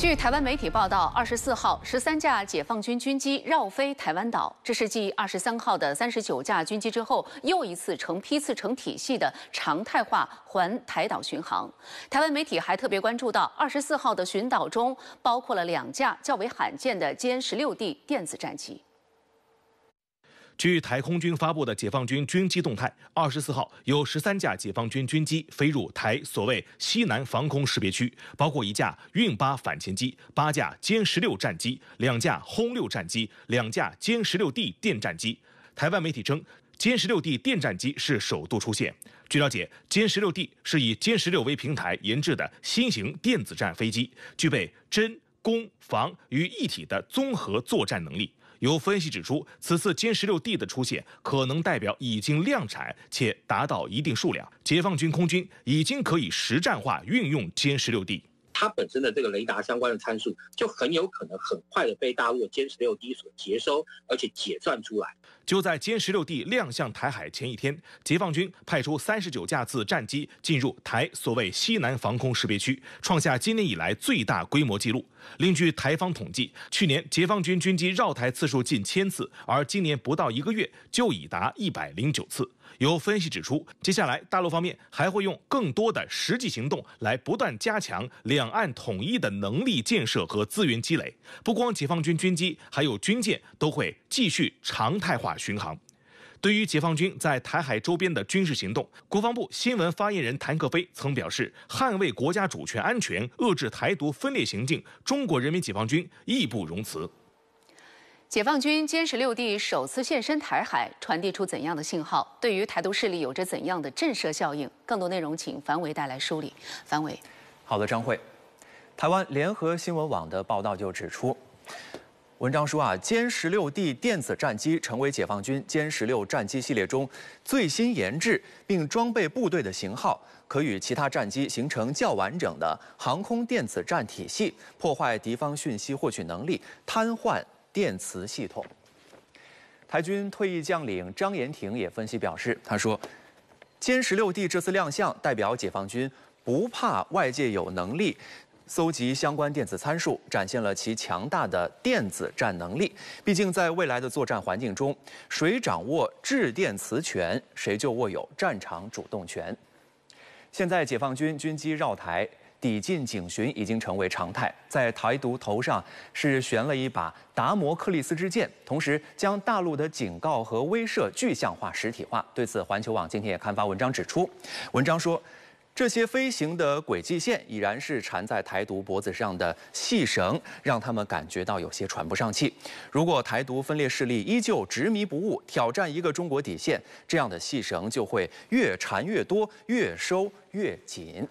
据台湾媒体报道，二十四号，十三架解放军军机绕飞台湾岛，这是继二十三号的三十九架军机之后，又一次成批次、成体系的常态化环台岛巡航。台湾媒体还特别关注到，二十四号的巡岛中包括了两架较为罕见的歼十六 D 电子战机。据台空军发布的解放军军机动态，二十四号有十三架解放军军机飞入台所谓西南防空识别区，包括一架运八反潜机、八架歼十六战机、两架轰六战机、两架歼十六 D 电战机。台湾媒体称，歼十六 D 电战机是首度出现。据了解，歼十六 D 是以歼十六为平台研制的新型电子战飞机，具备侦、攻、防于一体的综合作战能力。有分析指出，此次歼十六 D 的出现可能代表已经量产且达到一定数量，解放军空军已经可以实战化运用歼十六 D。它本身的这个雷达相关的参数，就很有可能很快的被大陆的歼十六 D 所接收，而且解算出来。就在歼十六 D 亮相台海前一天，解放军派出三十九架次战机进入台所谓西南防空识别区，创下今年以来最大规模纪录。另据台方统计，去年解放军军机绕台次数近千次，而今年不到一个月就已达一百零九次。有分析指出，接下来大陆方面还会用更多的实际行动来不断加强两岸统一的能力建设和资源积累。不光解放军军机，还有军舰都会继续常态化巡航。对于解放军在台海周边的军事行动，国防部新闻发言人谭克飞曾表示：“捍卫国家主权安全，遏制台独分裂行径，中国人民解放军义不容辞。”解放军歼十六 D 首次现身台海，传递出怎样的信号？对于台独势力有着怎样的震慑效应？更多内容，请樊伟带来梳理。樊伟，好的，张慧。台湾联合新闻网的报道就指出，文章说啊，歼十六 D 电子战机成为解放军歼十六战机系列中最新研制并装备部队的型号，可与其他战机形成较完整的航空电子战体系，破坏敌方讯息获取能力，瘫痪。电磁系统。台军退役将领张延廷也分析表示，他说：“歼十六 D 这次亮相，代表解放军不怕外界有能力搜集相关电子参数，展现了其强大的电子战能力。毕竟，在未来的作战环境中，谁掌握制电磁权，谁就握有战场主动权。现在，解放军军机绕台。”抵近警巡已经成为常态，在台独头上是悬了一把达摩克利斯之剑，同时将大陆的警告和威慑具象化、实体化。对此，环球网今天也刊发文章指出，文章说，这些飞行的轨迹线已然是缠在台独脖子上的细绳，让他们感觉到有些喘不上气。如果台独分裂势力依旧执迷不悟，挑战一个中国底线，这样的细绳就会越缠越多，越收越紧。